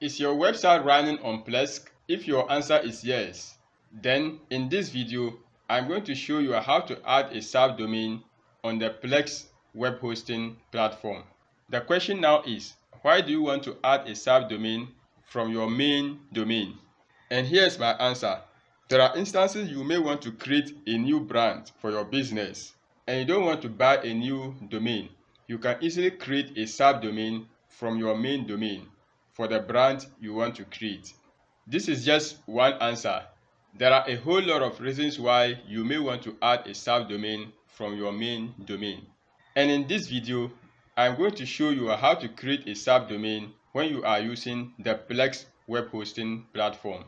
Is your website running on Plesk? If your answer is yes, then in this video, I'm going to show you how to add a subdomain on the Plesk web hosting platform. The question now is, why do you want to add a subdomain from your main domain? And here's my answer. There are instances you may want to create a new brand for your business and you don't want to buy a new domain. You can easily create a subdomain from your main domain for the brand you want to create. This is just one answer. There are a whole lot of reasons why you may want to add a subdomain from your main domain. And in this video, I'm going to show you how to create a subdomain when you are using the Plesk web hosting platform.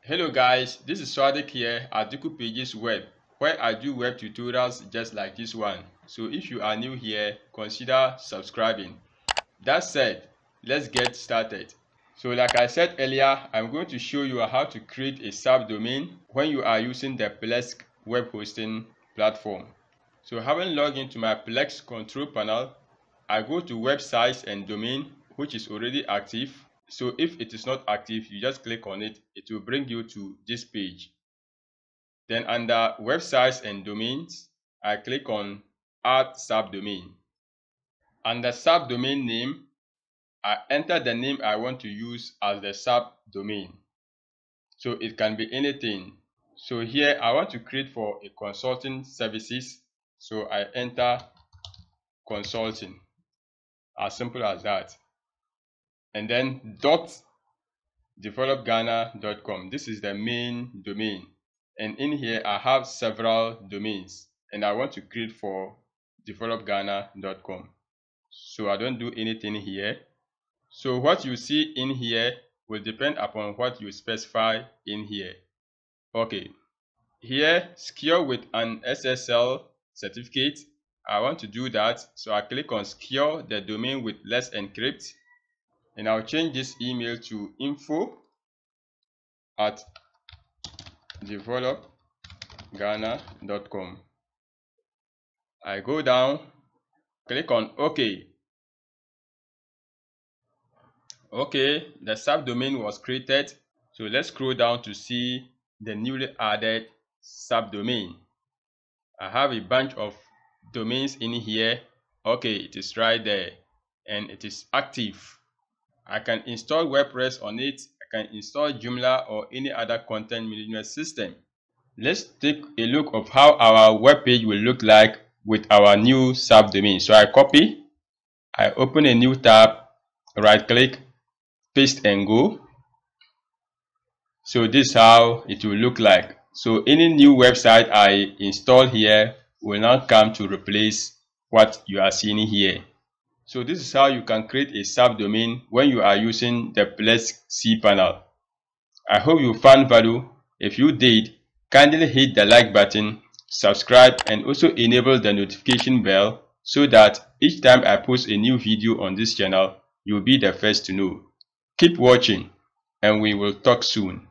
Hello guys, this is Swadik here at Dikupages Web where I do web tutorials just like this one. So if you are new here, consider subscribing. That said, let's get started. So like I said earlier, I'm going to show you how to create a subdomain when you are using the Plesk web hosting platform. So having logged into my Plesk control panel, I go to websites and domain which is already active. So if it is not active, you just click on it, it will bring you to this page. Then under websites and domains, I click on add subdomain. Under subdomain name, I enter the name I want to use as the subdomain. So it can be anything. So here I want to create for a consulting services. So I enter consulting. As simple as that. And then dot developghana.com. This is the main domain and in here I have several domains and I want to create for developghana.com so I don't do anything here. So what you see in here will depend upon what you specify in here. Okay here secure with an SSL certificate. I want to do that so I click on secure the domain with let's encrypt. And I'll change this email to info at developghana.com. I go down, click on OK. Okay, the subdomain was created. So let's scroll down to see the newly added subdomain. I have a bunch of domains in here. Okay, it is right there and it is active. I can install WordPress on it can install Joomla or any other content management system. Let's take a look of how our web page will look like with our new subdomain. So I copy, I open a new tab, right click, paste and go. So this is how it will look like. So any new website I install here will not come to replace what you are seeing here. So this is how you can create a subdomain when you are using the Plesk cPanel. I hope you found value. If you did, kindly hit the like button, subscribe and also enable the notification bell so that each time I post a new video on this channel, you'll be the first to know. Keep watching and we will talk soon.